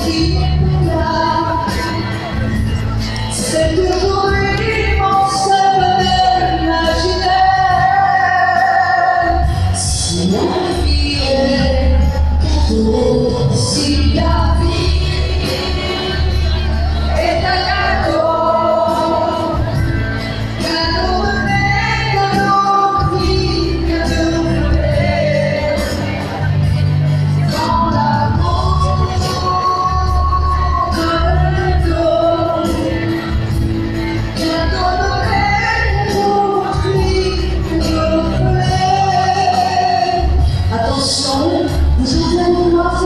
He This is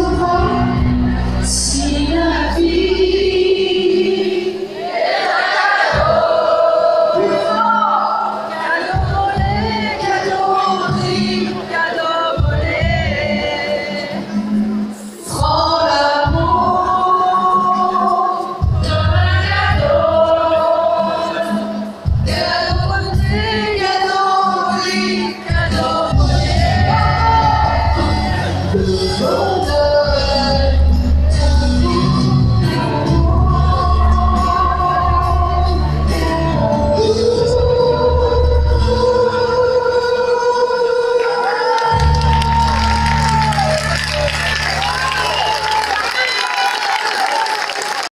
不同的。